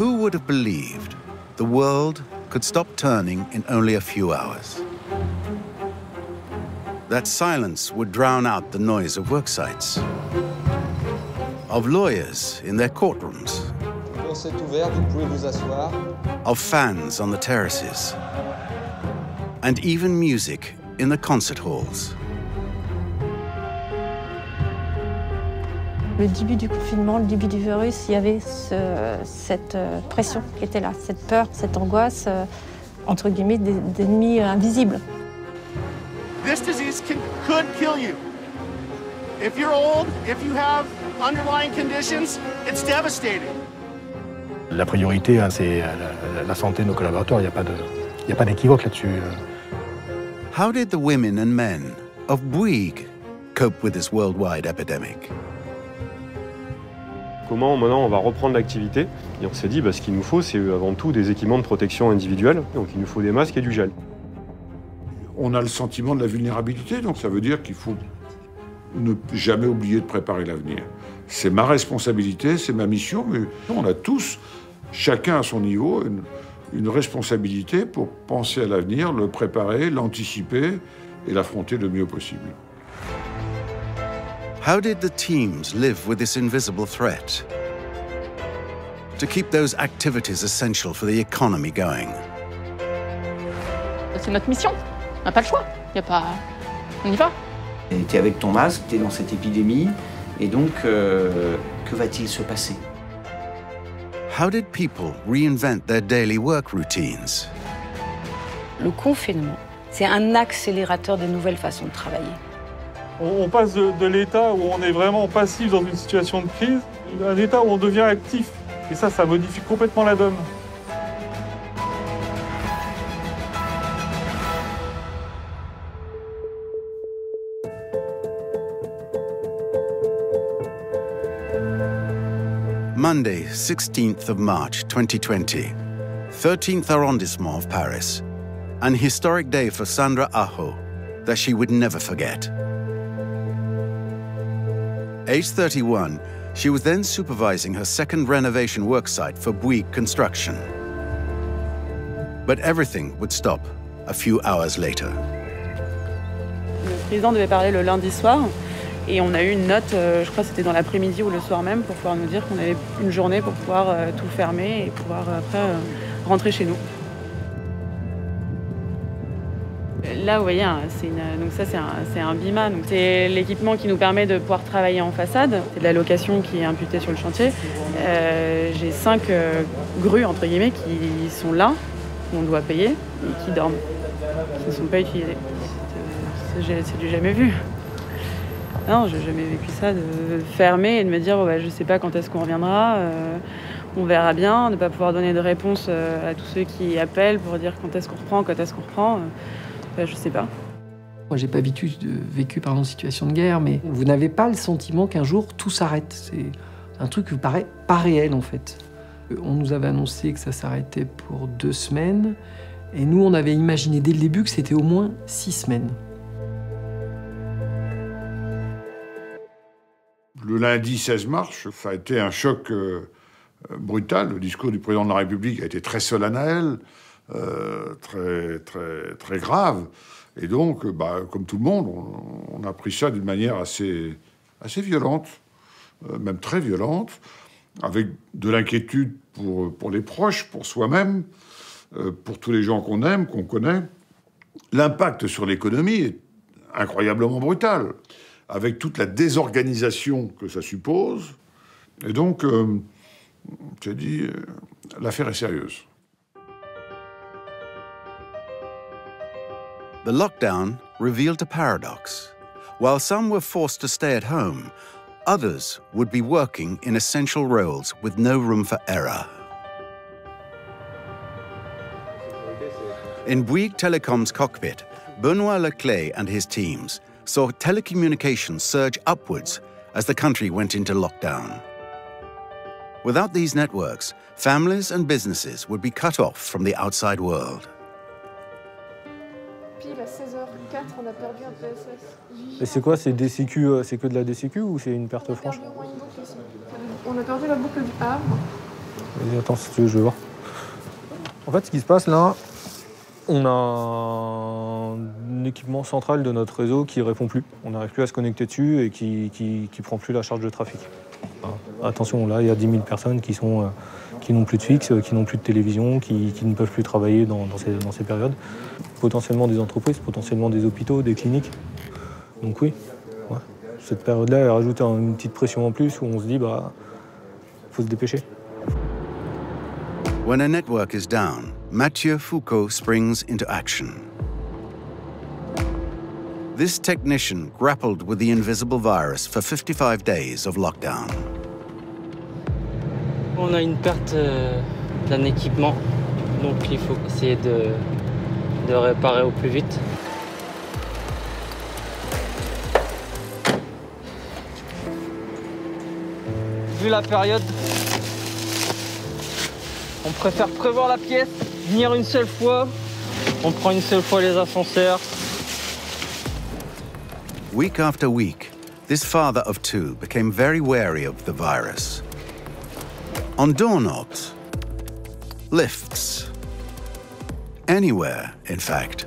who would have believed the world could stop turning in only a few hours? That silence would drown out the noise of work sites, of lawyers in their courtrooms, of fans on the terraces, and even music in the concert halls. Le début du confinement, le début du virus, il y avait ce, cette euh, pression qui était là, cette peur, cette angoisse, euh, entre guillemets, d'ennemis invisibles. This disease can, could kill you. If you're old, if you have underlying conditions, it's devastating. La priorité, hein, c'est la, la, santé de nos collaborateurs. Il n'y a pas d'équivoque là-dessus. How did the women and men of Bouygues cope with this worldwide epidemic? Comment maintenant on va reprendre l'activité Et on s'est dit, bah, ce qu'il nous faut, c'est avant tout des équipements de protection individuelle. Donc il nous faut des masques et du gel. On a le sentiment de la vulnérabilité, donc ça veut dire qu'il faut ne jamais oublier de préparer l'avenir. C'est ma responsabilité, c'est ma mission, mais on a tous, chacun à son niveau, une responsabilité pour penser à l'avenir, le préparer, l'anticiper et l'affronter le mieux possible. How did the teams live with this invisible threat? To keep those activities essential for the economy going. C'est notre mission. On n'a pas le choix. Y a pas... On y va. Tu es avec ton masque, tu es dans cette épidémie, et donc, euh, que va-t-il se passer? How did people reinvent their daily work routines? Le confinement, c'est un accélérateur de nouvelles façons de travailler. On, passe de, l'état où on est vraiment passif dans une situation de crise à un état où on devient actif. Et ça, ça modifie complètement la donne. Monday, 16th of March 2020, 13th arrondissement of Paris. An historic day for Sandra Aho that she would never forget. Age 31, she was then supervising her second renovation worksite for Bouygues Construction. But everything would stop a few hours later. Le président devait parler le lundi soir et on a eu une note, euh, je crois que c'était dans l'après-midi ou le soir même, pour pouvoir nous dire qu'on avait une journée pour pouvoir euh, tout fermer et pouvoir euh, après rentrer chez nous. Là, vous voyez, hein, donc ça c'est un, BIMA, c'est l'équipement qui nous permet de pouvoir travailler en façade. C'est de la location qui est imputée sur le chantier. Euh, J'ai cinq euh, grues entre guillemets qui sont là, qu'on doit payer et qui dorment, qui ne sont pas utilisées. C'est du jamais vu. Non, j'ai jamais vécu ça, de fermer et de me dire bon, bah, je sais pas quand est-ce qu'on reviendra. Euh, on verra bien, ne pas pouvoir donner de réponse à tous ceux qui appellent pour dire quand est-ce qu'on reprend, quand est-ce qu'on reprend. Euh, ben, je sais pas. Moi, j'ai pas vécu, vécu pardon, situation de guerre, mais vous n'avez pas le sentiment qu'un jour tout s'arrête. C'est un truc qui vous paraît pas réel en fait. On nous avait annoncé que ça s'arrêtait pour deux semaines, et nous, on avait imaginé dès le début que c'était au moins six semaines. Le lundi 16 mars, ça a été un choc euh, brutal. Le discours du président de la République a été très solennel. Euh, très, très, très grave. Et donc, bah, comme tout le monde, on, a pris ça d'une manière assez, assez violente, euh, même très violente, avec de l'inquiétude pour, pour les proches, pour soi-même, euh, pour tous les gens qu'on aime, qu'on connaît. L'impact sur l'économie est incroyablement brutal, avec toute la désorganisation que ça suppose. Et donc, euh, j'ai dit, euh, l'affaire est sérieuse. The lockdown revealed a paradox. While some were forced to stay at home, others would be working in essential roles with no room for error. In Bouygues Telecom's cockpit, Benoit Leclay and his teams saw telecommunications surge upwards as the country went into lockdown. Without these networks, families and businesses would be cut off from the outside world. Pile à 16h04, on a perdu un PSS. Et c'est quoi C'est DCQ, c'est que de la DCQ ou c'est une perte franche On a perdu la boucle du Havre Attends, si tu veux, je vais voir. En fait, ce qui se passe là, on a un équipement central de notre réseau qui répond plus. On n'arrive plus à se connecter dessus et qui, qui, prend plus la charge de trafic. attention, là, il y a 10 000 personnes qui sont, euh, qui n'ont plus de fixe, qui n'ont plus de télévision, qui, ne peuvent plus travailler dans, ces, dans, ces, périodes. Potentiellement des entreprises, potentiellement des hôpitaux, des cliniques. Donc oui, cette période-là, elle rajoute une petite pression en plus où on se dit, bah, faut se dépêcher. When a network is down, Mathieu Foucault springs into action. This technician grappled with the invisible virus for 55 days of lockdown. On a une perte euh, d'un équipement, donc il faut essayer de, de réparer au plus vite. Vu la période, on préfère prévoir la pièce, venir une seule fois. On prend une seule fois les ascenseurs. Week after week, this father of two became very wary of the virus. On doorknobs, lifts, anywhere, in fact.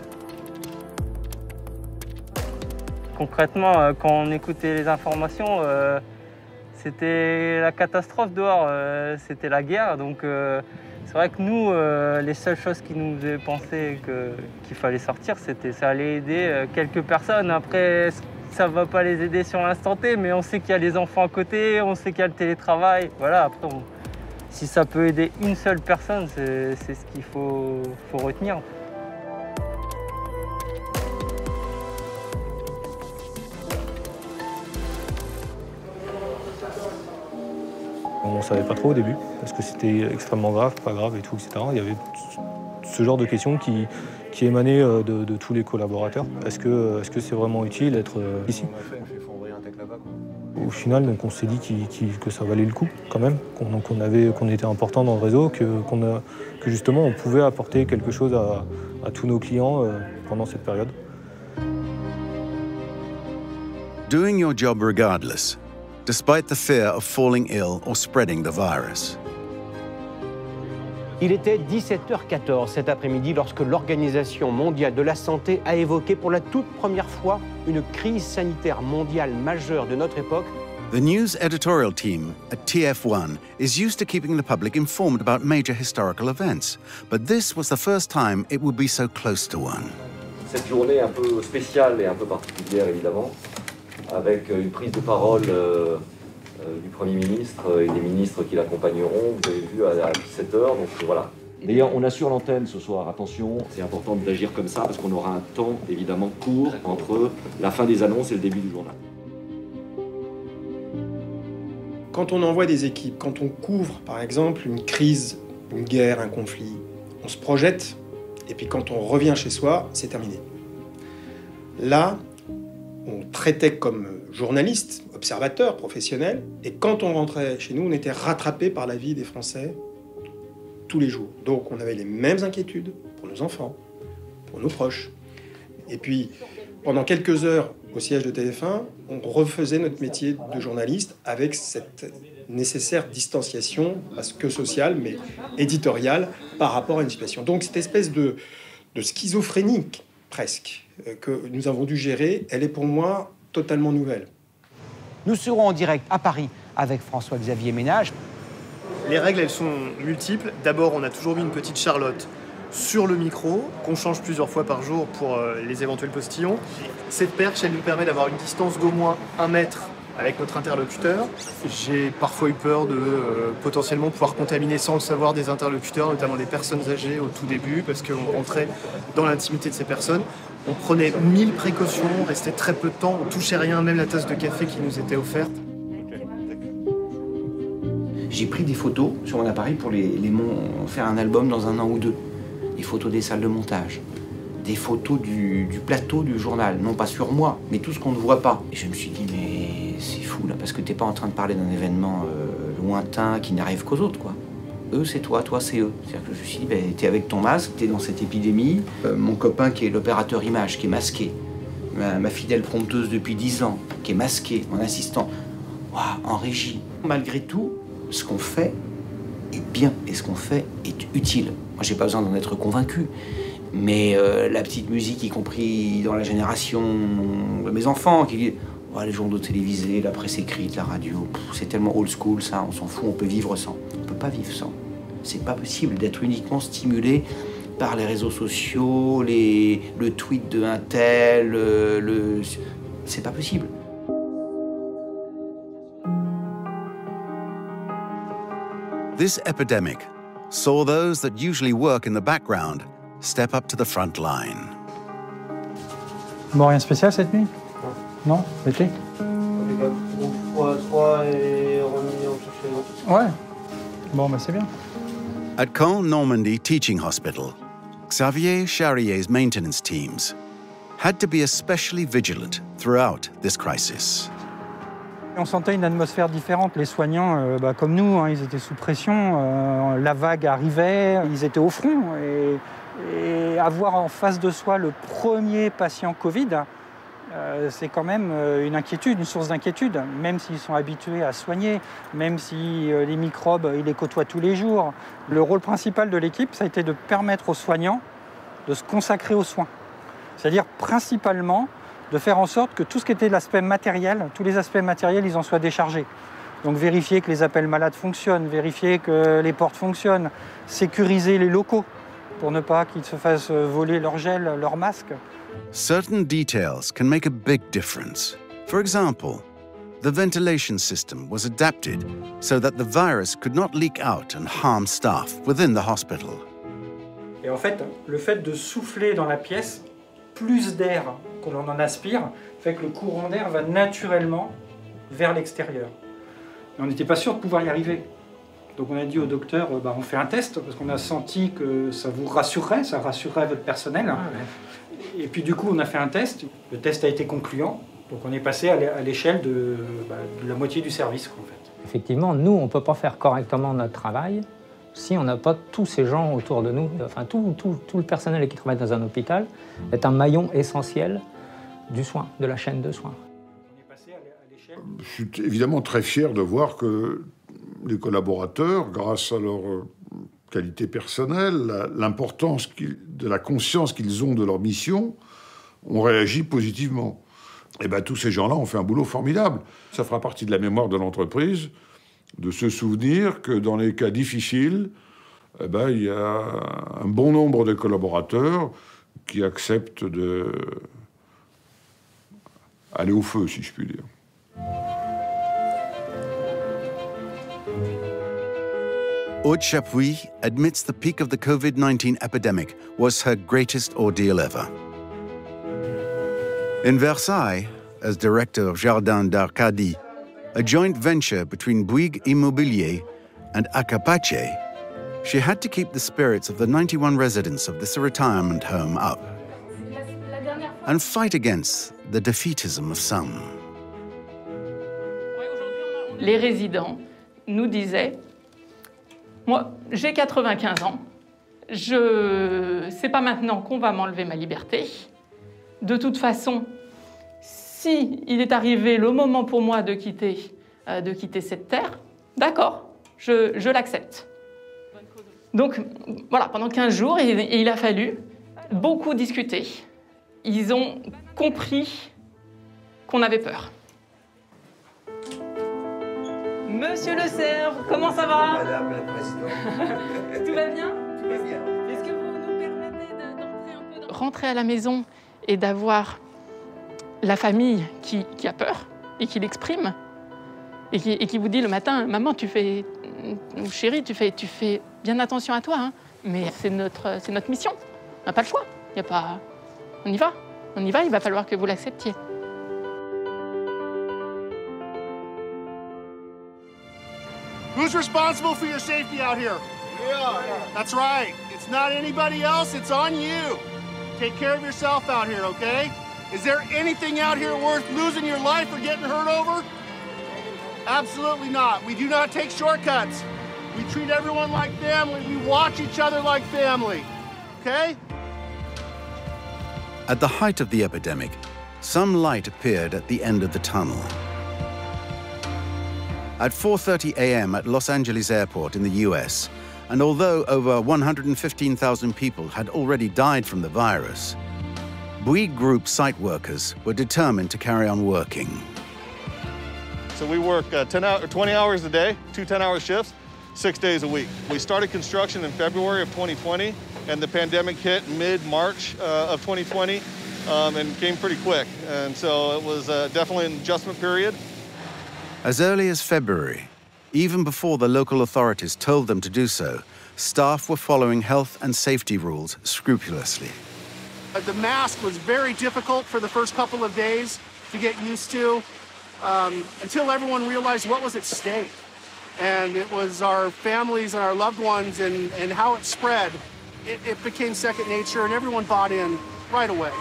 Concrètement, euh, quand on écoutait les informations, euh, c'était la catastrophe dehors, euh, c'était la guerre. Donc c'est vrai que nous, les seules choses qui nous faisaient penser qu'il fallait sortir, c'était ça allait aider quelques personnes. Après, ça ne va pas les aider sur l'instant T, mais on sait qu'il y a les enfants à côté, on sait qu'il y a le télétravail. Voilà, après, si ça peut aider une seule personne, c'est ce qu'il faut, faut retenir. On ne savait pas trop au début, parce que c'était extrêmement grave, pas grave et tout, etc. Il y avait ce genre de questions qui, qui émanaient euh, de, tous les collaborateurs. Est-ce que c'est -ce c'est vraiment utile d'être euh, ici? Au final, donc, on s'est dit que ça valait le coup quand même, qu'on était important dans le réseau, que, que justement on pouvait apporter quelque chose à, à tous nos clients euh, pendant cette période. Doing your job regardless despite the fear of falling ill or spreading the virus. Il était 17h14 cet après-midi lorsque l'Organisation mondiale de la santé a évoqué pour la toute première fois une crise sanitaire mondiale majeure de notre époque. The news editorial team at TF1 is used to keeping the public informed about major historical events, but this was the first time it would be so close to one. Cette journée un peu spéciale et un peu particulière évidemment, avec une prise de parole euh, du Premier ministre et des ministres qui l'accompagneront. Vous avez vu à 17h, donc voilà. D'ailleurs, on assure l'antenne ce soir. Attention, c'est important d'agir comme ça parce qu'on aura un temps évidemment court entre la fin des annonces et le début du journal. Quand on envoie des équipes, quand on couvre par exemple une crise, une guerre, un conflit, on se projette et puis quand on revient chez soi, c'est terminé. Là, on traitait comme journaliste, observateur, professionnel, et quand on rentrait chez nous, on était rattrapé par la vie des Français tous les jours. Donc on avait les mêmes inquiétudes pour nos enfants, pour nos proches. Et puis, pendant quelques heures au siège de TF1, on refaisait notre métier de journaliste avec cette nécessaire distanciation, parce que sociale, mais éditoriale, par rapport à une situation. Donc cette espèce de, de schizophrénique, presque, euh, que nous avons dû gérer, elle est pour moi totalement nouvelle. Nous serons en direct à Paris avec François-Xavier Ménage. Les règles, elles sont multiples. D'abord, on a toujours mis une petite Charlotte sur le micro, qu'on change plusieurs fois par jour pour euh, les éventuels postillons. Cette perche, elle nous permet d'avoir une distance d'au moins un mètre avec notre interlocuteur. J'ai parfois eu peur de euh, potentiellement pouvoir contaminer sans le savoir des interlocuteurs, notamment des personnes âgées au tout début, parce qu'on rentrait dans l'intimité de ces personnes. On prenait mille précautions, on restait très peu de temps, on touchait rien, même la tasse de café qui nous était offerte. J'ai pris des photos sur mon appareil pour les, faire un album dans un an ou deux. Des photos des salles de montage, des photos du, plateau du journal, non pas sur moi, mais tout ce qu'on ne voit pas. Et je me suis dit, mais c'est fou là, parce que t'es pas en train de parler d'un événement euh, lointain qui n'arrive qu'aux autres, quoi eux c'est toi, toi c'est eux. C'est-à-dire que je me suis dit, ben, t'es avec ton masque, t'es dans cette épidémie. Euh, mon copain qui est l'opérateur image, qui est masqué. Ma, fidèle prompteuse depuis 10 ans, qui est masquée, mon assistant. en régie. Malgré tout, ce qu'on fait, est bien et ce qu'on fait est utile. Moi, j'ai pas besoin d'en être convaincu. Mais euh, la petite musique, y compris dans la génération de mes enfants, qui disent oh, les journaux télévisés, la presse écrite, la radio, c'est tellement old school ça, on s'en fout, on peut vivre sans. Pas vivre sans. C'est pas possible d'être uniquement stimulé par les réseaux sociaux, les, le tweet de un tel, euh, le, c'est pas possible. This epidemic saw those that usually work in the background step up to the front line. Bon, rien de spécial cette nuit? Non? L'été? Ouais. Bon, bah c'est bien. At Caen Normandy Teaching Hospital, Xavier Charrier's maintenance teams had to be especially vigilant throughout this crisis. On sentait une atmosphère différente. Les soignants, euh, bah, comme nous, hein, ils étaient sous pression. euh, la vague arrivait, ils étaient au front. Et, et avoir en face de soi le premier patient Covid, euh, c'est quand même euh, une inquiétude, une source d'inquiétude. Même s'ils sont habitués à soigner, même si euh, les microbes, ils les côtoient tous les jours. Le rôle principal de l'équipe, ça a été de permettre aux soignants de se consacrer aux soins. C'est-à-dire principalement de faire en sorte que tout ce qui était l'aspect matériel, tous les aspects matériels, ils en soient déchargés. Donc vérifier que les appels malades fonctionnent, vérifier que les portes fonctionnent, sécuriser les locaux pour ne pas qu'ils se fassent voler leur gel, leur masque. Certain details can make a big difference. For example, the ventilation system was adapted so that the virus could not leak out and harm staff within the hospital. Et en fait, le fait de souffler dans la pièce, plus d'air que l'on en aspire, fait que le courant d'air va naturellement vers l'extérieur. Et on n'était pas sûr de pouvoir y arriver. Donc on a dit au docteur, euh, bah, on fait un test, parce qu'on a senti que ça vous rassurerait, ça rassurerait votre personnel. Et puis du coup, on a fait un test. Le test a été concluant. Donc on est passé à l'é- à l'échelle de, bah, de la moitié du service. quoi, en fait. Effectivement, nous, on ne peut pas faire correctement notre travail si on n'a pas tous ces gens autour de nous. Enfin, tout, tout- tout le personnel qui travaille dans un hôpital est un maillon essentiel du soin, de la chaîne de soins. Je suis évidemment très fier de voir que les collaborateurs, grâce à leur qualité personnelle, l'importance de la conscience qu'ils ont de leur mission, ont réagi positivement. Et ben tous ces gens-là ont fait un boulot formidable. Ça fera partie de la mémoire de l'entreprise de se souvenir que dans les cas difficiles, eh ben, il y a un bon nombre de collaborateurs qui acceptent de aller au feu, si je puis dire. Aude Chapuis admits the peak of the COVID 19 epidemic was her greatest ordeal ever. In Versailles, as director of Jardin d'Arcadie, a joint venture between Bouygues Immobilier and Acapace, she had to keep the spirits of the 91 residents of this retirement home up and fight against the defeatism of some. les résidents nous disaient Moi, j'ai 95 ans, je c'est pas maintenant qu'on va m'enlever ma liberté. De toute façon, si il est arrivé le moment pour moi de quitter, euh, de quitter cette terre, d'accord, je, l'accepte. Donc voilà, pendant 15 jours, il a fallu beaucoup discuter. Ils ont compris qu'on avait peur. Monsieur Le Cerf, comment ça va Madame la Présidente. Tout va bien Tout va bien. Est-ce que vous nous permettez d'entrer un peu dans... Rentrer à la maison et d'avoir la famille qui, qui a peur et qui l'exprime et qui, et qui vous dit le matin, maman, tu fais, ou chérie, tu fais, tu fais bien attention à toi, hein, mais c'est notre, c'est notre mission. On n'a pas le choix. Il y a pas, on y va, on y va. Il va falloir que vous l'acceptiez. Who's responsible for your safety out here? We are. That's right. It's not anybody else, it's on you. Take care of yourself out here, okay? Is there anything out here worth losing your life or getting hurt over? Absolutely not. We do not take shortcuts. We treat everyone like family. We watch each other like family. Okay? At the height of the epidemic, some light appeared at the end of the tunnel. At 4:30 a.m. at Los Angeles Airport in the US, and although over 115,000 people had already died from the virus, Bouygues Group site workers were determined to carry on working. So we work uh, 10 hour, 20 hours a day, two 10-hour shifts, six days a week. We started construction in February of 2020, and the pandemic hit mid-March uh, of 2020 um, and came pretty quick. And so it was uh, definitely an adjustment period. As early as February, even before the local authorities told them to do so, staff were following health and safety rules scrupulously. The mask was very difficult for the first couple of days to get used to um, until everyone realized what was at stake. And it was our families and our loved ones and, and how it spread. It, it became second nature and everyone bought in right away.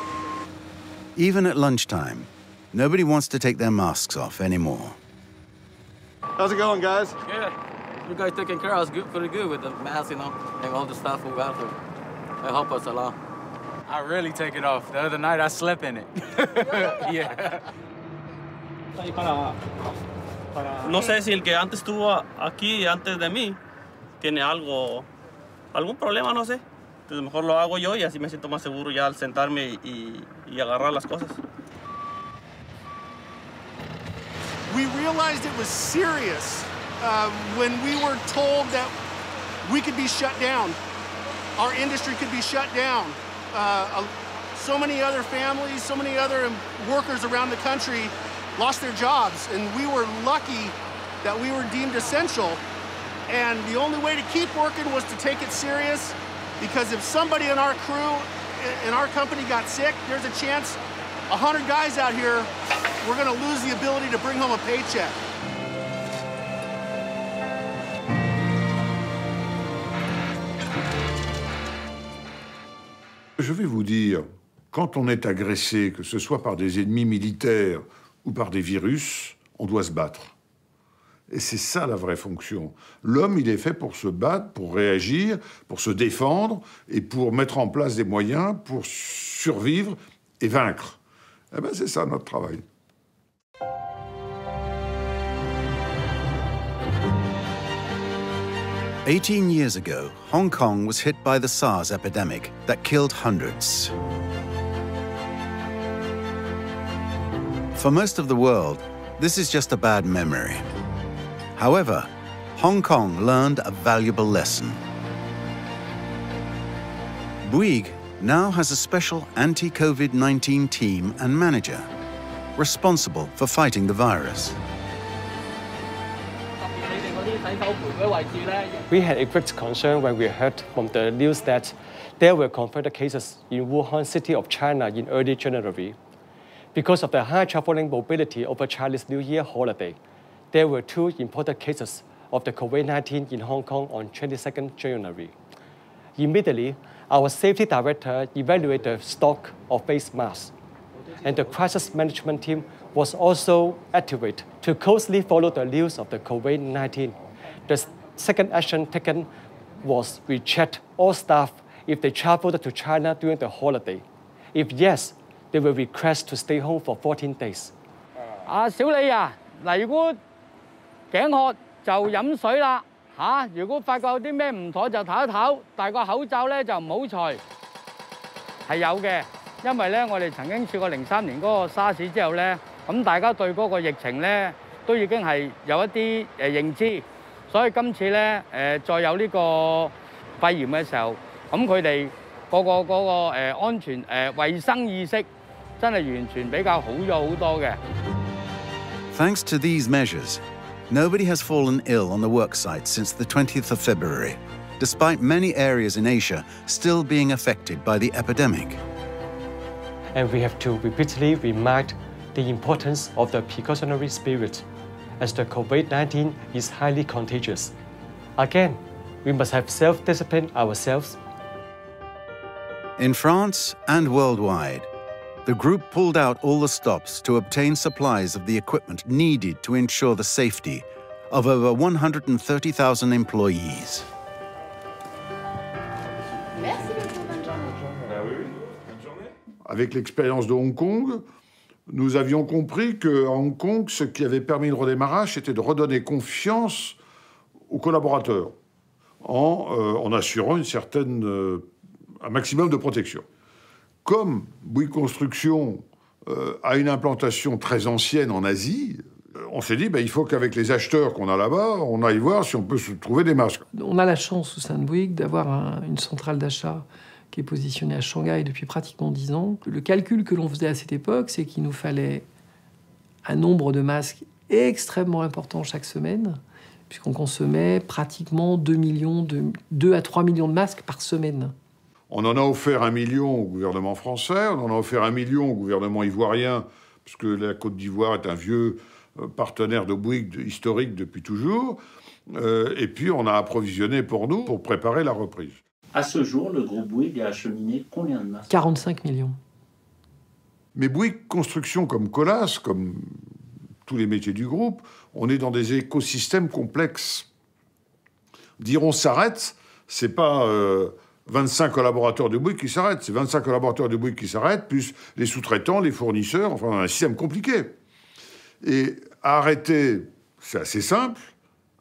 Even at lunchtime, nobody wants to take their masks off anymore. How's it going, guys? Good. You guys taking care of us good, pretty good with the mask, you know, and all the stuff we got to they help us a lot. I really take it off. The other night I slept in it. yeah. No sé si el que antes estuvo aquí antes de mí tiene algo, algún problema, no sé. Entonces mejor lo hago yo y así me siento más seguro ya al sentarme y, y agarrar las cosas. We realized it was serious uh, when we were told that we could be shut down. Our industry could be shut down. Uh, so many other families, so many other workers around the country lost their jobs, and we were lucky that we were deemed essential. And the only way to keep working was to take it serious, because if somebody in our crew, in our company got sick, there's a chance 100 guys out here, we're gonna lose the ability to bring home a paycheck. Je vais vous dire, quand on est agressé, que ce soit par des ennemis militaires ou par des virus, on doit se battre. Et c'est ça la vraie fonction. L'homme, il est fait pour se battre, pour réagir, pour se défendre et pour mettre en place des moyens pour survivre et vaincre. Eh bien, c'est ça notre travail. Eighteen years ago, Hong Kong was hit by the SARS epidemic that killed hundreds. For most of the world, this is just a bad memory. However, Hong Kong learned a valuable lesson. Bouygues now has a special anti COVID 19 team and manager responsible for fighting the virus. We had a great concern when we heard from the news that there were confirmed cases in Wuhan, city of China, in early January. Because of the high traveling mobility over Chinese New Year holiday, there were two important cases of the COVID-19 in Hong Kong on 22nd January. Immediately, our safety director evaluated the stock of face masks, and the crisis management team was also activated to closely follow the news of the COVID-19. The second action taken was we checked all staff if they traveled to China during the holiday. If yes, they will request to stay home for 14 days. 啊，小李啊，嗱，如果颈渴就饮水啦 嚇、如果發覺有啲咩唔妥就唞一唞，但係個口罩咧就唔好除，係有嘅，因為咧我哋曾經試過零三年嗰個沙士之後咧，咁大家對嗰個疫情咧都已經係有一啲誒認知，所以今次咧誒、再有呢個肺炎嘅時候，咁佢哋個個嗰個誒安全誒衞生意識真係完全比較好咗好多嘅。Thanks to these measures, nobody has fallen ill on the worksite since the 20th of February, despite many areas in Asia still being affected by the epidemic. and we have to repeatedly remind the importance of the precautionary spirit as the COVID-19 is highly contagious. Again, we must have self-discipline ourselves. In France and worldwide, the group pulled out all the stops to obtain supplies of the equipment needed to ensure the safety of over 130,000 employees. Avec l'expérience de Hong Kong, nous avions compris qu'à Hong Kong, ce qui avait permis le redémarrage, c'était de redonner confiance aux collaborateurs en, euh, en assurant une certaine, euh, un maximum de protection. Comme Bouygues Construction euh, a une implantation très ancienne en Asie, on s'est dit, ben, il faut qu'avec les acheteurs qu'on a là-bas, on aille voir si on peut se trouver des masques. On a la chance au sein de Bouygues d'avoir un- une centrale d'achat qui est positionnée à Shanghai depuis pratiquement 10 ans. Le calcul que l'on faisait à cette époque, c'est qu'il nous fallait un nombre de masques extrêmement important chaque semaine, puisqu'on consommait pratiquement 2, millions de, 2 à 3 millions de masques par semaine. On en a offert un million au gouvernement français, on en a offert un million au gouvernement ivoirien, parce que la Côte d'Ivoire est un vieux euh, partenaire de Bouygues de- historique depuis toujours. Euh, et puis on a approvisionné pour nous pour préparer la reprise. À ce jour, le groupe Bouygues a acheminé combien de masques 45 millions. Mais Bouygues Construction comme Colas, comme tous les métiers du groupe, on est dans des écosystèmes complexes. Dire on s'arrête, c'est pas euh, 25 collaborateurs de Bouygues qui s'arrêtent, c'est 25 collaborateurs de Bouygues qui s'arrêtent, plus les sous-traitants, les fournisseurs, enfin un système compliqué. Et arrêter, c'est assez simple.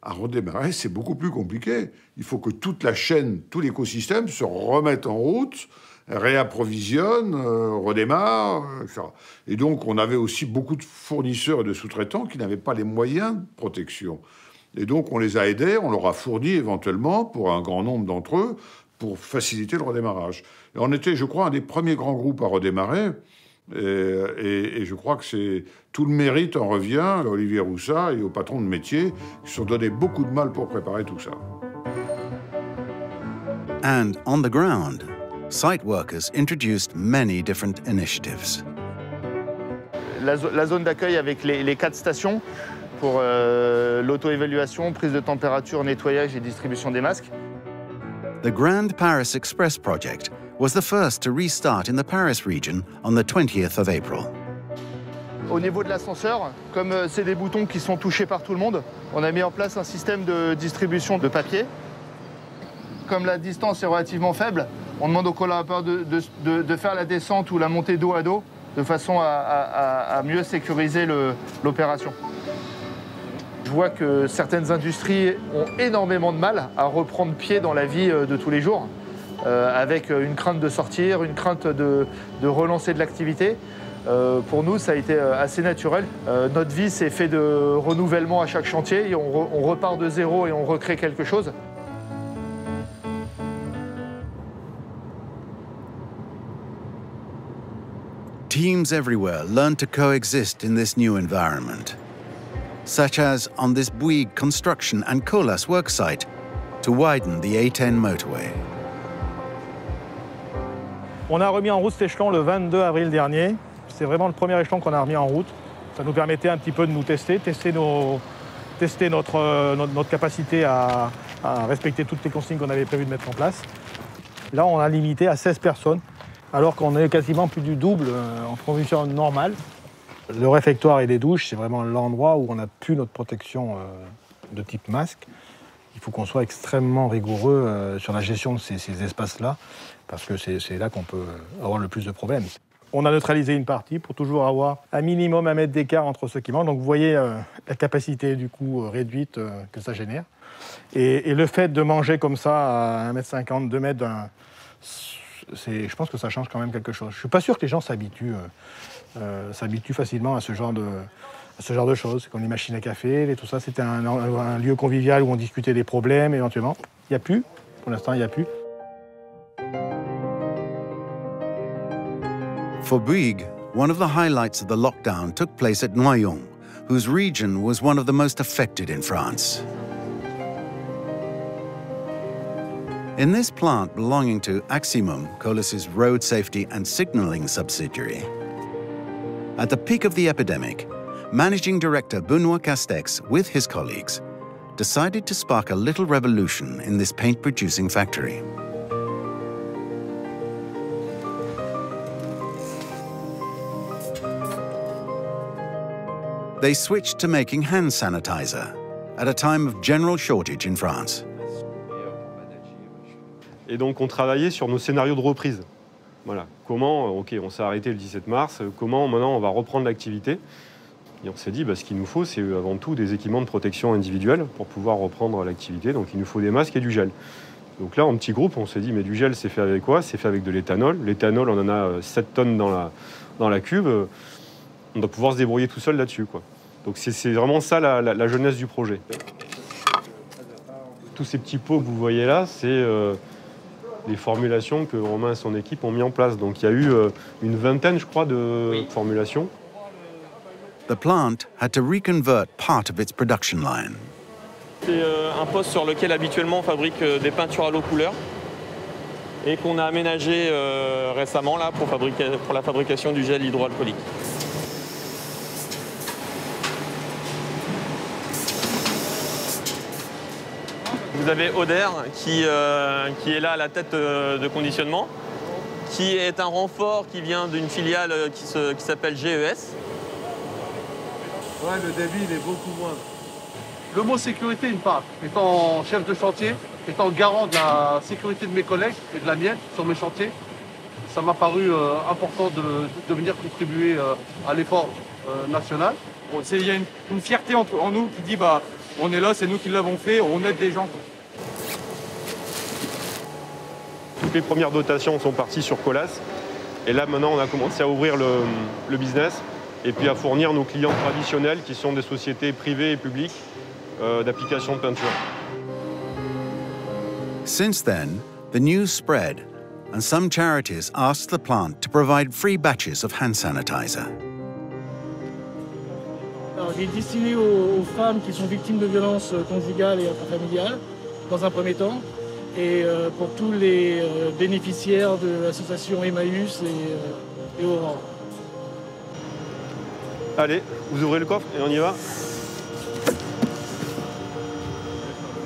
À redémarrer, c'est beaucoup plus compliqué. Il faut que toute la chaîne, tout l'écosystème se remette en route, réapprovisionne, euh, redémarre, euh, etc. Et donc, on avait aussi beaucoup de fournisseurs et de sous-traitants qui n'avaient pas les moyens de protection. Et donc, on les a aidés, on leur a fourni éventuellement, pour un grand nombre d'entre eux, pour faciliter le redémarrage. Et on était, je crois, un des premiers grands groupes à redémarrer. Et, et- et je crois que c'est tout le mérite en revient à Olivier Roussat et aux patrons de métier qui se sont donné beaucoup de mal pour préparer tout ça. And on the ground, site workers introduced many different initiatives. La, zo- la zone d'accueil avec les, les quatre stations pour euh, l'auto-évaluation, prise de température, nettoyage et distribution des masques. The Grand Paris Express project was the first to restart in the Paris region on the 20th of April. Au niveau de l'ascenseur, comme euh, c'est des boutons qui sont touchés par tout le monde, on a mis en place un système de distribution de papier. Comme la distance est relativement faible, on demande aux collaborateurs de, faire la descente ou la montée dos à dos de façon à, mieux sécuriser l'opération. Je vois que certaines industries ont énormément de mal à reprendre pied dans la vie euh, de tous les jours, euh, avec euh, une crainte de sortir, une crainte de, relancer de l'activité. Pour nous, ça a été assez naturel. Notre vie, c'est fait de renouvellement à chaque chantier. Et on, on repart de zéro et on recrée quelque chose. Teams everywhere learned to coexist in this new environment, such as on this Bouygues construction and Colas worksite to widen the A10 motorway. On a remis en route cet échelon le 22 avril dernier. C'est vraiment le premier échelon qu'on a remis en route. Ça nous permettait un petit peu de nous tester, tester, nos- tester notre, euh, notre, capacité à, respecter toutes les consignes qu'on avait prévu de mettre en place. Là, on a limité à 16 personnes, alors qu'on est quasiment plus du double euh, en conditions normales. Le réfectoire et les douches, c'est vraiment l'endroit où on a pu notre protection euh, de type masque. Il faut qu'on soit extrêmement rigoureux euh, sur la gestion de ces, ces espaces-là, parce que c'est là qu'on peut avoir le plus de problèmes. On a neutralisé une partie pour toujours avoir un minimum un mètre d'écart entre ceux qui mangent. Donc vous voyez euh, la capacité du coup euh, réduite euh, que ça génère. Et, le fait de manger comme ça à 1m50, 2 mètres, c'est- je pense que ça change quand même quelque chose. Je suis pas sûr que les gens s'habituent euh, s'habituent facilement à ce genre de, choses. Comme les machines à café, les, tout ça, c'était un, un lieu convivial où on discutait des problèmes éventuellement. Il n'y a plus. Pour l'instant, il n'y a plus. For Bouygues, one of the highlights of the lockdown took place at Noyon, whose region was one of the most affected in France. In this plant belonging to Aximum, Colas's road safety and signaling subsidiary, at the peak of the epidemic, Managing Director Benoit Castex, with his colleagues, decided to spark a little revolution in this paint producing factory. They switched to making hand sanitizer at a time of general shortage in France. Et donc on travaillait sur nos scénarios de reprise. Voilà. Comment, ok, on s'est arrêté le 17 mars, comment maintenant on va reprendre l'activité? Et on s'est dit, bah, ce qu'il nous faut, c'est avant tout des équipements de protection individuelle pour pouvoir reprendre l'activité. Donc il nous faut des masques et du gel. Donc là, en petit groupe, on s'est dit, mais du gel, c'est fait avec quoi? C'est fait avec de l'éthanol. L'éthanol, on en a 7 tonnes dans la, dans la cuve. On doit pouvoir se débrouiller tout seul là-dessus. Quoi. Donc c'est vraiment ça la, jeunesse du projet. Tous ces petits pots que vous voyez là, c'est euh, les formulations que Romain et son équipe ont mis en place. Donc il y a eu euh, une vingtaine, je crois, de oui. formulations. The plant had to reconvert part of its production line. C'est euh, un poste sur lequel habituellement on fabrique euh, des peintures à l'eau couleur et qu'on a aménagé euh, récemment là, pour, fabriquer, pour la fabrication du gel hydroalcoolique. Vous avez Oder qui, qui est là à la tête de conditionnement, qui est un renfort qui vient d'une filiale qui s'appelle qui GES. Ouais, le débit il est beaucoup moins. Le mot sécurité, il me parle. Étant chef de chantier, étant garant de la sécurité de mes collègues et de la mienne sur mes chantiers, ça m'a paru euh, important de, venir contribuer euh, à l'effort euh, national. Il y a une, une fierté en, en, nous qui dit bah, on est là, c'est nous qui l'avons fait, on aide des gens. Toutes les premières dotations sont parties sur Colas. Et là, maintenant, on a commencé à ouvrir le, le business et puis à fournir nos clients traditionnels qui sont des sociétés privées et publiques euh, d'application de peinture. Since then, the news spread and some charities asked the plant to provide free batches of hand sanitizer. Alors, il est destiné aux, aux, femmes qui sont victimes de violences conjugales et intrafamiliales, dans un premier temps, et euh, pour tous les euh, bénéficiaires de l'association Emmaüs et, euh, et Orange. Allez, vous ouvrez le coffre et on y va.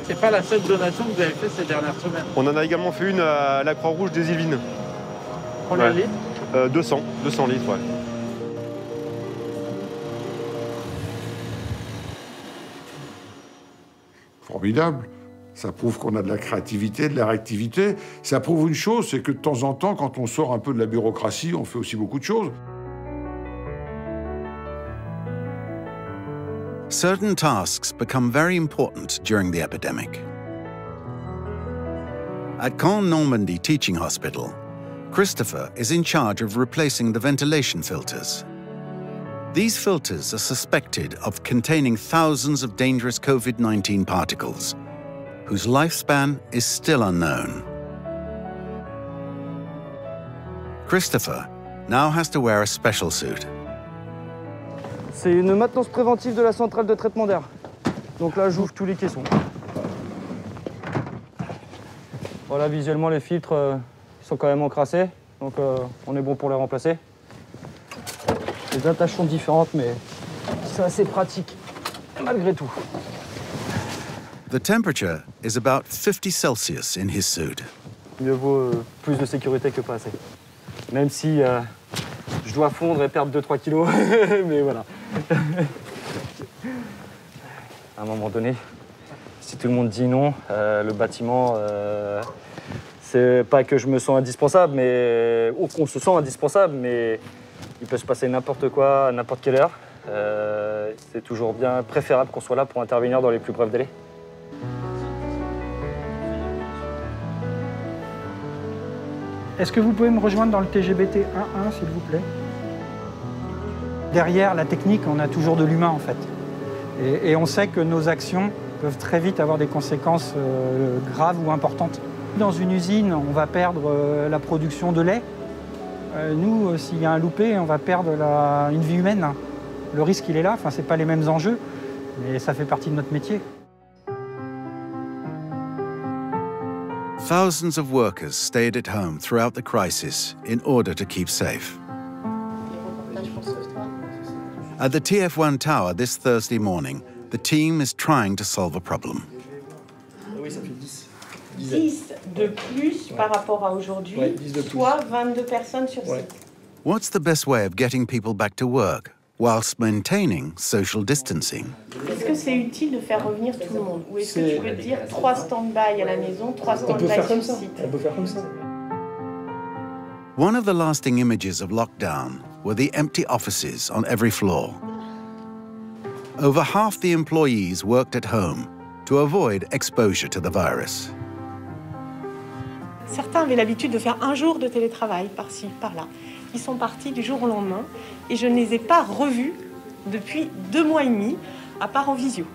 C'est pas la seule donation que vous avez fait ces dernières semaines On en a également fait une à la Croix-Rouge des Yvelines. Combien de litres? Euh, 200, 200 litres, ouais. Formidable. Ça prouve qu'on a de la créativité, de la réactivité. Ça prouve une chose, c'est que de temps en temps, quand on sort un peu de la bureaucratie, on fait aussi beaucoup de choses. certain tasks become very important during the epidemic. At Caen Normandy Teaching Hospital, Christopher is in charge of replacing the ventilation filters. These filters are suspected of containing thousands of dangerous COVID 19 particles, whose lifespan is still unknown. Christopher now has to wear a special suit. C'est une maintenance préventive de la centrale de traitement d'air. Donc là, j'ouvre tous les caissons. Voilà, visuellement, les filtres euh, sont quand même encrassés. Donc euh, on est bon pour les remplacer. Les attaches sont différentes, mais c'est assez pratique, malgré tout. The temperature is about 50 Celsius in his suit. Mieux vaut euh, plus de sécurité que pas assez. Même si euh, je dois fondre et perdre 2-3 kilos, mais voilà. à un moment donné, si tout le monde dit non, euh, le bâtiment, c'est pas que je me sens indispensable, mais ou qu'on se sent indispensable, mais il peut se passer n'importe quoi à n'importe quelle heure. Euh, c'est toujours bien préférable qu'on soit là pour intervenir dans les plus brefs délais. Est-ce que vous pouvez me rejoindre dans le TGBT 1.1, s'il vous plaît? Derrière la technique, on a toujours de l'humain, en fait. Et, on sait que nos actions peuvent très vite avoir des conséquences euh, graves ou importantes. Dans une usine, on va perdre euh, la production de lait. Euh, nous, s'il y a un loupé, on va perdre la, une vie humaine. Le risque, il est là. Enfin, c'est pas les mêmes enjeux, mais ça fait partie de notre métier. Thousands of workers stayed at home throughout the crisis in order to keep safe. At the TF1 tower this Thursday morning, the team is trying to solve a problem. 10 de plus par rapport à aujourd'hui, soit 22 personnes sur site. What's the best way of getting people back to work whilst maintaining social distancing? Est-ce que c'est utile de faire revenir tout le monde Ou est-ce que tu peux dire 3 stand-by à la maison, 3 stand-by sur comme site On peut faire comme ça. One of the lasting images of lockdown were the empty offices on every floor. Over half the employees worked at home to avoid exposure to the virus. Certains avaient l'habitude de faire un jour de télétravail par-ci, par-là. Ils sont partis du jour au lendemain et je ne les ai pas revus depuis deux mois et demi, à part en visio.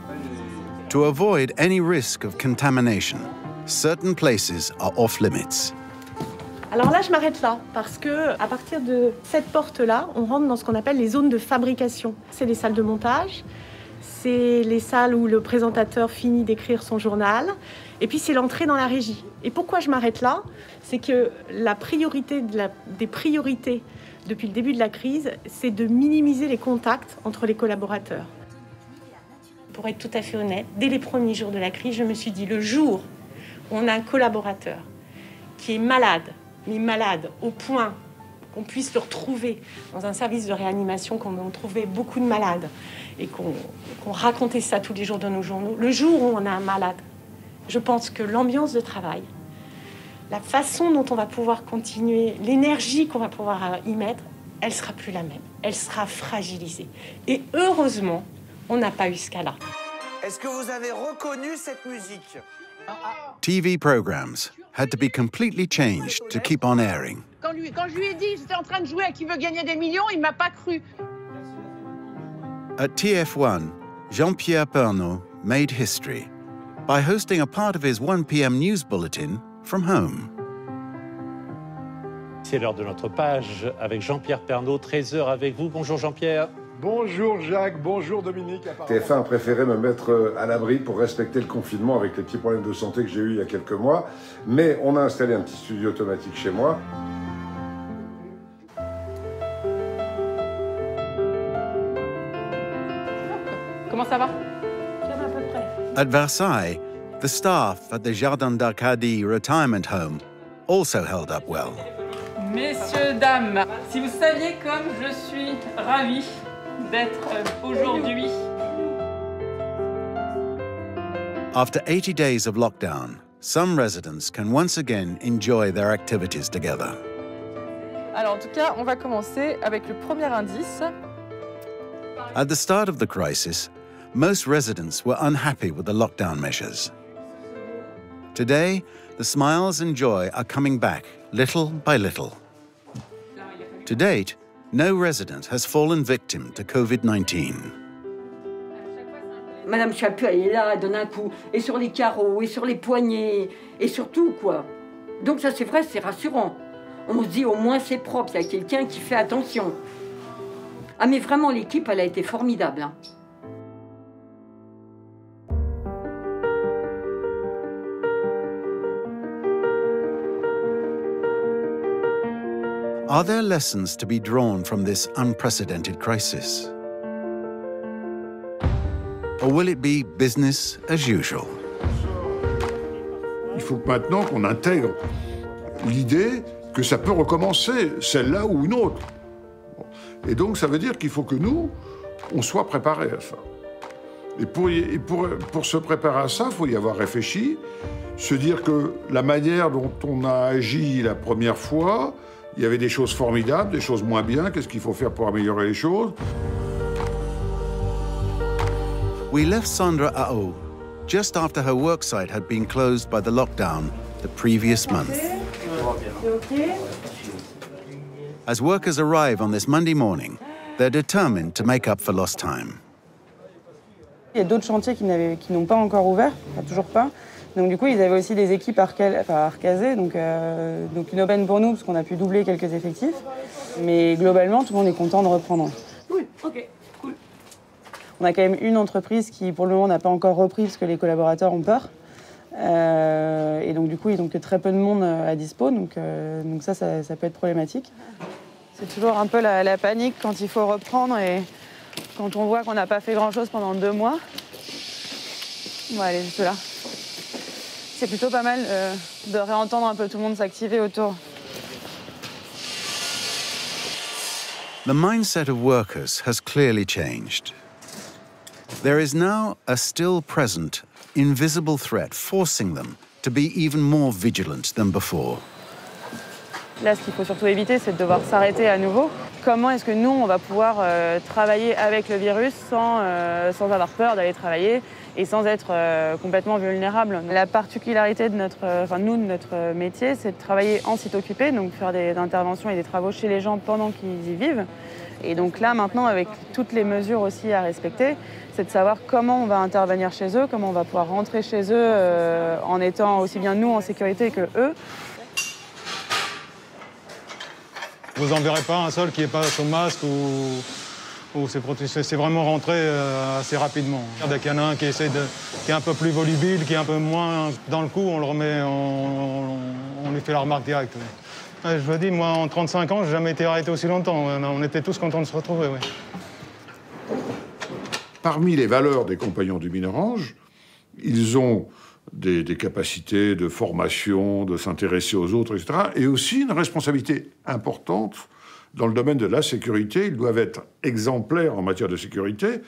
To avoid any risk of contamination, certain places are off limits. Alors là, je m'arrête là parce que à partir de cette porte-là, on rentre dans ce qu'on appelle les zones de fabrication. C'est les salles de montage, c'est les salles où le présentateur finit d'écrire son journal, et puis c'est l'entrée dans la régie. Et pourquoi je m'arrête là? C'est que la priorité des priorités depuis le début de la crise, c'est de minimiser les contacts entre les collaborateurs. Pour être tout à fait honnête, dès les premiers jours de la crise, je me suis dit, le jour où on a un collaborateur qui est malade, mais malade au point qu'on puisse le retrouver dans un service de réanimation, qu'on on trouvait beaucoup de malades et qu'on qu'on racontait ça tous les jours dans nos journaux, le jour où on a un malade, je pense que l'ambiance de travail, la façon dont on va pouvoir continuer, l'énergie qu'on va pouvoir euh, y mettre, elle sera plus la même. Elle sera fragilisée. Et heureusement, on n'a pas eu ce cas-là. Est-ce que vous avez reconnu cette musique? TV programs had to be completely changed to keep on airing. Quand, lui, quand je lui ai dit j'étais en train de jouer à qui veut gagner des millions, il m'a pas cru. At TF1, Jean-Pierre Pernaut made history by hosting a part of his 1 p.m. news bulletin from home. C'est l'heure de notre page avec Jean-Pierre Pernaud, 13h avec vous. Bonjour Jean-Pierre. Bonjour Jacques, bonjour Dominique. TF1 a préféré me mettre euh, à l'abri pour respecter le confinement avec les petits problèmes de santé que j'ai eu il y a quelques mois. Mais on a installé un petit studio automatique chez moi. Comment ça va à peu près. At Versailles, the staff at the Jardin d'Arcadie retirement home also held up well. Messieurs, dames, si vous saviez comme je suis ravie d'être euh, aujourd'hui After 80 days of lockdown, some residents can once again enjoy their activities together. Alors en tout cas, on va commencer avec le premier indice. At the start of the crisis, most residents were unhappy with the lockdown measures. Today, the smiles and joy are coming back little by little. To date, no resident has fallen victim to COVID 19. Madame Chaput, elle est là, elle donne un coup, et sur les carreaux, et sur les poignets, et sur tout, quoi. Donc ça, c'est vrai, c'est rassurant. On se dit, au moins, c'est propre, il y a quelqu'un qui fait attention. Ah, mais vraiment, l'équipe, elle a été formidable. hein. Are there lessons to be drawn from this unprecedented crisis? Or will it be business as usual? Il faut maintenant qu'on intègre l'idée que ça peut recommencer, celle-là ou une autre. Et donc ça veut dire qu'il faut que nous, on soit préparés à ça. Et pour se préparer à ça, il faut y avoir réfléchi, se dire que la manière dont on a agi la première fois, il y avait des choses formidables, des choses moins bien, qu'est-ce qu'il faut faire pour améliorer les choses We left Sandra Ao just after her worksite had been closed by the lockdown the previous month. As workers arrive on this Monday morning, they're determined to make up for lost time. Il y a d'autres chantiers qui n'avaient- qui n'ont pas encore ouvert, enfin, toujours pas. Donc du coup, ils avaient aussi des équipes à enfin, à recaser, donc, euh, donc une aubaine pour nous, parce qu'on a pu doubler quelques effectifs. Mais globalement, tout le monde est content de reprendre. Oui, ok, cool. On a quand même une entreprise qui, pour le moment, n'a pas encore repris, parce que les collaborateurs ont peur. Euh, et donc du coup, ils n'ont que très peu de monde euh, à dispo, donc, euh, donc ça, ça, ça peut être problématique. C'est toujours un peu la, la panique quand il faut reprendre et quand on voit qu'on n'a pas fait grand-chose pendant deux mois. On va aller juste là. C'est plutôt pas mal euh, de réentendre un peu tout le monde s'activer autour. The mindset of workers has clearly changed. There is now a still present, invisible threat forcing them to be even more vigilant than before. Là, ce qu'il faut surtout éviter, c'est de devoir s'arrêter à nouveau. Comment est-ce que nous, on va pouvoir euh, travailler avec le virus sans, euh, sans avoir peur d'aller travailler et sans être euh, complètement vulnérable? La particularité de notre, de notre métier, c'est de travailler en site occupé, donc faire des interventions et des travaux chez les gens pendant qu'ils y vivent. Et donc là, maintenant, avec toutes les mesures aussi à respecter, c'est de savoir comment on va intervenir chez eux, comment on va pouvoir rentrer chez eux en étant aussi bien nous en sécurité que eux. Vous en verrez pas un seul qui n'est pas son masque ou, c'est vraiment rentré euh, assez rapidement. Dès qu'il y en a un qui, essaie de, qui est un peu plus volubile, qui est un peu moins dans le coup, on le remet, on, lui fait la remarque directe. Je vous dis, moi, en 35 ans, j'ai jamais été arrêté aussi longtemps. On était tous contents de se retrouver. Parmi les valeurs des compagnons du Minorange, ils ont des, capacités de formation, de s'intéresser aux autres, etc. Et aussi une responsabilité importante dans le domaine de la sécurité. Ils doivent être exemplaires en matière de sécurité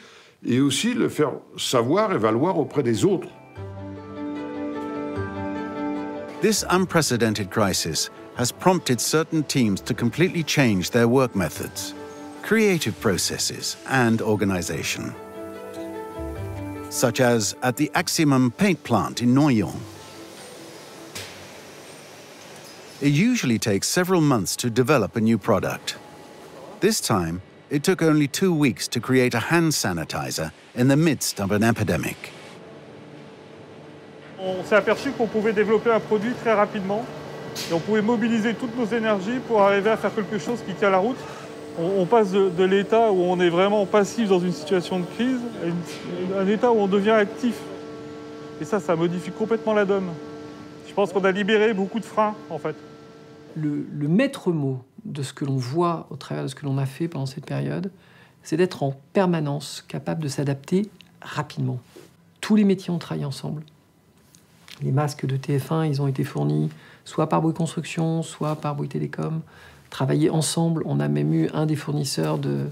et aussi le faire savoir et valoir auprès des autres. This unprecedented crisis has prompted certain teams to completely change their work methods, creative processes, and organization. Such as at the Aximum paint plant in Noyon. It usually takes several months to develop a new product. This time, it took only two weeks to create a hand sanitizer in the midst of an epidemic. On s'est aperçu qu'on pouvait développer un produit très rapidement et on pouvait mobiliser toutes nos énergies pour arriver à faire quelque chose qui tient la route. On, passe de, l'état où on est vraiment passif dans une situation de crise à un état où on devient actif. Et ça, ça modifie complètement la donne. Je pense qu'on a libéré beaucoup de freins, en fait. le, le maître mot de ce que l'on voit au travers de ce que l'on a fait pendant cette période, c'est d'être en permanence capable de s'adapter rapidement. Tous les métiers ont travaillé ensemble. Les masques de TF1, ils ont été fournis soit par Bouygues Construction, soit par Bouygues Télécom. Travailler ensemble, on a même eu un des fournisseurs de,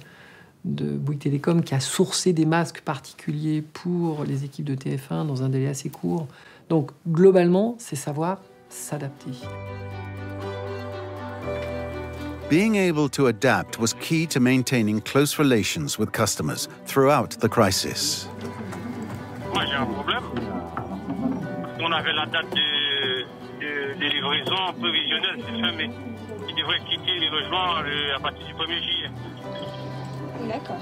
de Bouygues Télécom qui a sourcé des masques particuliers pour les équipes de TF1 dans un délai assez court. Donc globalement, c'est savoir s'adapter. Being able to adapt was key to maintaining close relations with customers throughout the crisis. Moi, j'ai un problème. On avait la date de, de, de livraison prévisionnelle, c'est fin mai. Ils devraient quitter les logements euh, à partir du 1er juillet. D'accord.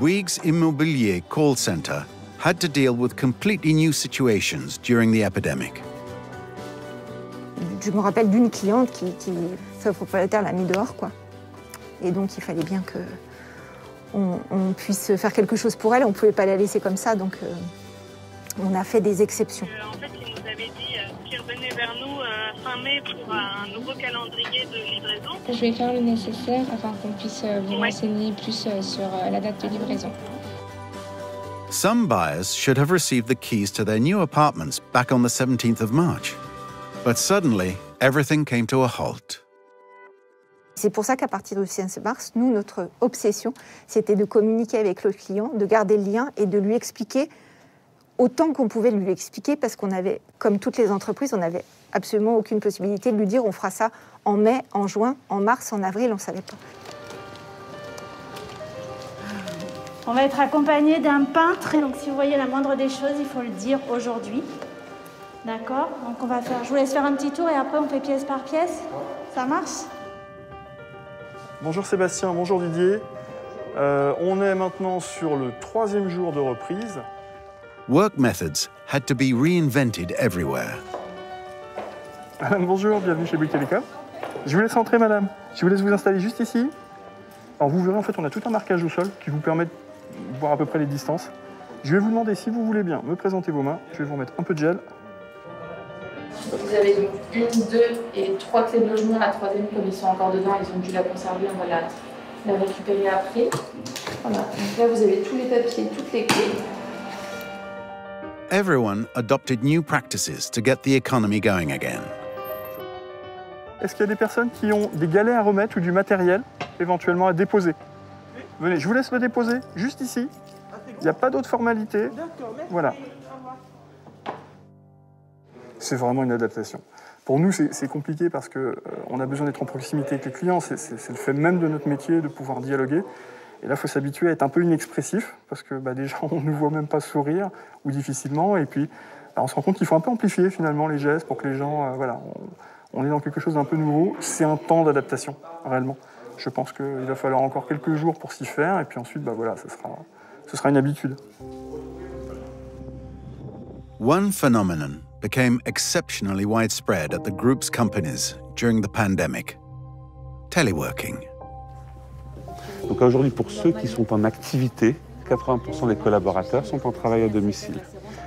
Bouygues Immobilier call center had to deal with completely new situations during the epidemic. Je me rappelle d'une cliente qui, qui ce propriétaire l'a mis dehors, quoi. Et donc il fallait bien que on, on puisse faire quelque chose pour elle. On ne pouvait pas la laisser comme ça, donc euh, on a fait des exceptions. Dit euh, qu'ils revenaient vers nous euh, fin mai pour un nouveau calendrier de livraison. Je vais faire le nécessaire afin qu'on puisse euh, vous renseigner plus euh, sur euh, la date de livraison. Some buyers should have received the keys to their new apartments back on the 17th of March. But suddenly, everything came to a halt. C'est pour ça qu'à partir du 15 mars, nous, notre obsession, c'était de communiquer avec le client, de garder le lien et de lui expliquer autant qu'on pouvait lui expliquer, parce qu'on avait, comme toutes les entreprises, on n'avait absolument aucune possibilité de lui dire on fera ça en mai, en juin, en mars, en avril, on ne savait pas. On va être accompagné d'un peintre. Donc si vous voyez la moindre des choses, il faut le dire aujourd'hui. D'accord? Donc on va faire. Je vous laisse faire un petit tour et après on fait pièce par pièce. Ça marche? Bonjour Sébastien, bonjour Didier. Euh, on est maintenant sur le troisième jour de reprise. Work methods had to be reinvented everywhere. Madame, bonjour, bienvenue chez Bouygues Télécom. Je vous laisse entrer, madame. Je vous laisse vous installer juste ici. Alors, vous verrez, en fait, on a tout un marquage au sol qui vous permet de voir à peu près les distances. Je vais vous demander, si vous voulez bien, me présenter vos mains. Je vais vous remettre un peu de gel. Vous avez donc une, deux et trois clés de logement. La troisième, comme ils sont encore dedans, ils ont dû la conserver. On va la, la récupérer après. Voilà. Donc là, vous avez tous les papiers, toutes les clés. Everyone adopted new practices to get the economy going again. Est-ce qu'il y a des personnes qui ont des galets à remettre ou du matériel éventuellement à déposer? Venez, je vous laisse le déposer juste ici. Il n'y a pas d'autre formalité. Voilà. C'est vraiment une adaptation. Pour nous, c'est compliqué parce qu'on on a besoin d'être en proximité avec les clients. C'est le fait même de notre métier de pouvoir dialoguer. Et là, il faut s'habituer à être un peu inexpressif parce que bah, déjà, on ne voit même pas sourire ou difficilement. Et puis, bah, on se rend compte qu'il faut un peu amplifier finalement les gestes pour que les gens, voilà, on, est dans quelque chose d'un peu nouveau. C'est un temps d'adaptation, réellement. Je pense qu'il va falloir encore quelques jours pour s'y faire. Et puis ensuite, bah, voilà, ce sera, ce sera une habitude. One phenomenon became exceptionally widespread at the group's companies during the pandemic teleworking. Donc aujourd'hui, pour ceux qui sont en activité, 80% des collaborateurs sont en travail à domicile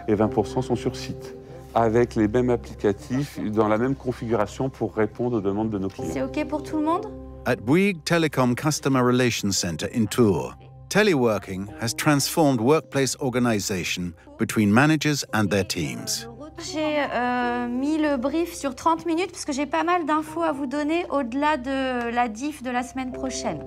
et 20% sont sur site, avec les mêmes applicatifs dans la même configuration pour répondre aux demandes de nos clients. C'est OK pour tout le monde? At Bouygues Telecom Customer Relations Center in Tours, teleworking has transformed workplace organization between managers and their teams. J'ai euh, mis le brief sur 30 minutes parce que j'ai pas mal d'infos à vous donner au-delà de la diff de la semaine prochaine.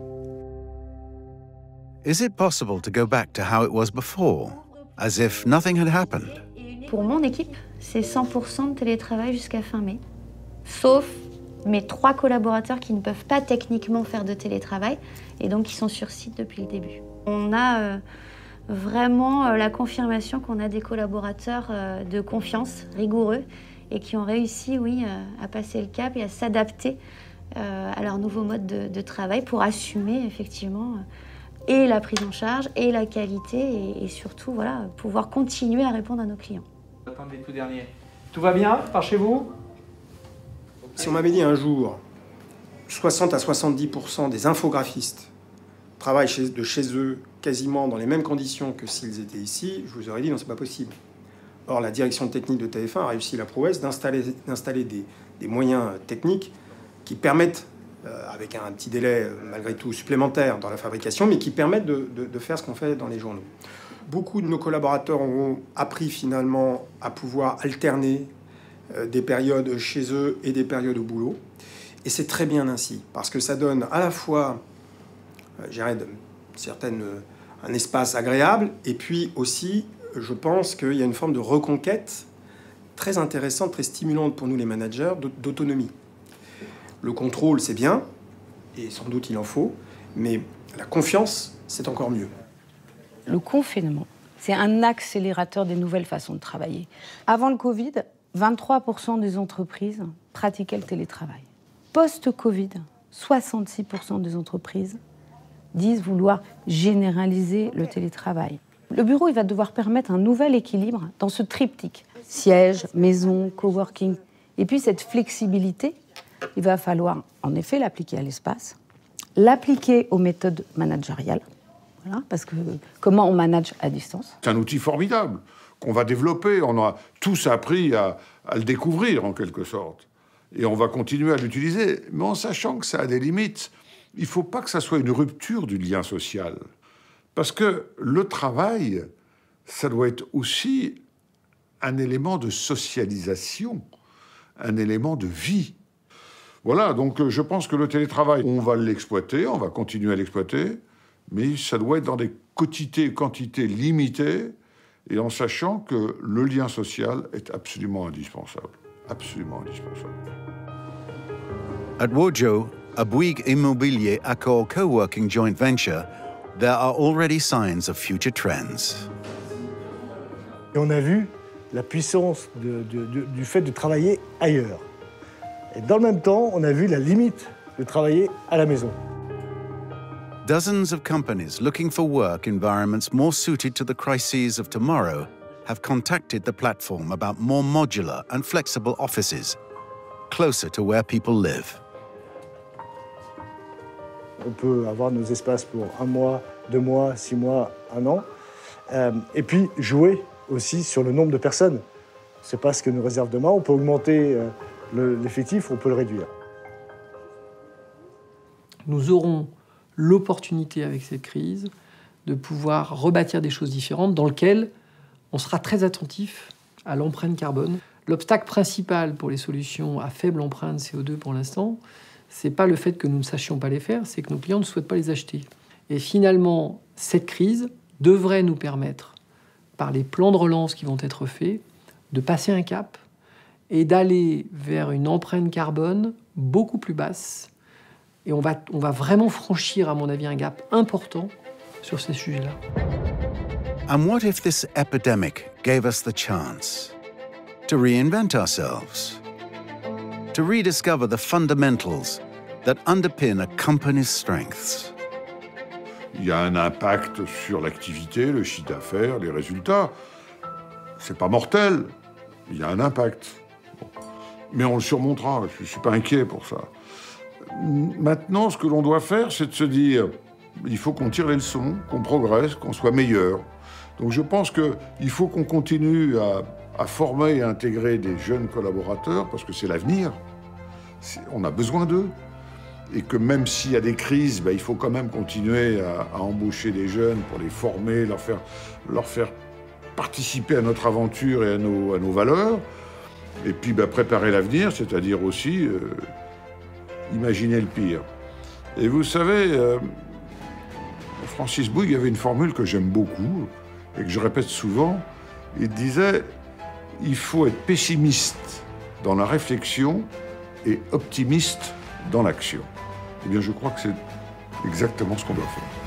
Is it possible to go back to how it was before, as if nothing had happened? Pour mon équipe, c'est 100% de télétravail jusqu'à fin mai, sauf mes trois collaborateurs qui ne peuvent pas techniquement faire de télétravail et donc qui sont sur site depuis le début. On a euh, vraiment euh, la confirmation qu'on a des collaborateurs euh, de confiance, rigoureux, et qui ont réussi, oui, à passer le cap et à s'adapter à leur nouveau mode de, de travail pour assumer effectivement et la prise en charge et la qualité et, surtout voilà, pouvoir continuer à répondre à nos clients. Attendez tout dernier. Tout va bien par chez vous? Si on m'avait dit un jour 60 à 70% des infographistes travaillent de chez eux quasiment dans les mêmes conditions que s'ils étaient ici, je vous aurais dit non, c'est pas possible. Or, la direction technique de TF1 a réussi la prouesse d'installer des, des moyens techniques qui permettent avec un petit délai euh, malgré tout supplémentaire dans la fabrication, mais qui permettent de, faire ce qu'on fait dans les journaux. Beaucoup de nos collaborateurs ont appris finalement à pouvoir alterner euh, des périodes chez eux et des périodes au boulot. Et c'est très bien ainsi, parce que ça donne à la fois, j'irais, certaines, un espace agréable, et puis aussi, je pense qu'il y a une forme de reconquête très intéressante, très stimulante pour nous les managers, d'autonomie. Le contrôle, c'est bien, et sans doute il en faut, mais la confiance, c'est encore mieux. Le confinement, c'est un accélérateur des nouvelles façons de travailler. Avant le Covid, 23% des entreprises pratiquaient le télétravail. Post-Covid, 66% des entreprises disent vouloir généraliser le télétravail. Le bureau, il va devoir permettre un nouvel équilibre dans ce triptyque siège, maison, coworking. Et puis cette flexibilité il va falloir en effet l'appliquer à l'espace, l'appliquer aux méthodes managériales, parce que comment on manage à distance. C'est un outil formidable qu'on va développer. On a tous appris à, à le découvrir en quelque sorte. Et on va continuer à l'utiliser, mais en sachant que ça a des limites. Il ne faut pas que ça soit une rupture du lien social. Parce que le travail, ça doit être aussi un élément de socialisation, un élément de vie. Voilà, donc euh, je pense que le télétravail, on va l'exploiter, on va continuer à l'exploiter, mais ça doit être dans des quantités, quantités limitées et en sachant que le lien social est absolument indispensable. Absolument indispensable. At Wojo, a Bouygues Immobilier Accor co-working joint venture, there are already signs of future trends. Et on a vu la puissance de, de, de, du fait de travailler ailleurs. Et dans le même temps, on a vu la limite de travailler à la maison. Dozens of companies looking for work environments more suited to the crises of tomorrow have contacted the platform about more modular and flexible offices, closer to where people live. On peut avoir nos espaces pour un mois, deux mois, six mois, un an. Euh, et puis jouer aussi sur le nombre de personnes. Ce n'est pas ce que nous réserve demain. On peut augmenter euh, l'effectif, on peut le réduire. Nous aurons l'opportunité avec cette crise de pouvoir rebâtir des choses différentes dans lesquelles on sera très attentif à l'empreinte carbone. L'obstacle principal pour les solutions à faible empreinte CO2 pour l'instant, c'est pas le fait que nous ne sachions pas les faire, c'est que nos clients ne souhaitent pas les acheter. Et finalement, cette crise devrait nous permettre, par les plans de relance qui vont être faits, de passer un cap et d'aller vers une empreinte carbone beaucoup plus basse. Et on va, on va vraiment franchir, à mon avis, un gap important sur ces sujets-là. And what if this epidemic gave us the chance to reinvent ourselves, to rediscover the fundamentals that underpin a company's strengths? Il y a un impact sur l'activité, le chiffre d'affaires, les résultats. C'est pas mortel, il y a un impact. Mais on le surmontera, je ne suis pas inquiet pour ça. Maintenant, ce que l'on doit faire, c'est de se dire, il faut qu'on tire les leçons, qu'on progresse, qu'on soit meilleur. Donc je pense qu'il faut qu'on continue à, former et à intégrer des jeunes collaborateurs, parce que c'est l'avenir. On a besoin d'eux. Et que même s'il y a des crises, ben, il faut quand même continuer à, embaucher des jeunes pour les former, leur faire, leur faire participer à notre aventure et à nos, à nos valeurs. Et puis ben, préparer l'avenir, c'est-à-dire aussi euh, imaginer le pire. Et vous savez, euh, Francis Bouygues avait une formule que j'aime beaucoup et que je répète souvent. Il disait il faut être pessimiste dans la réflexion et optimiste dans l'action. Eh bien, je crois que c'est exactement ce qu'on doit faire.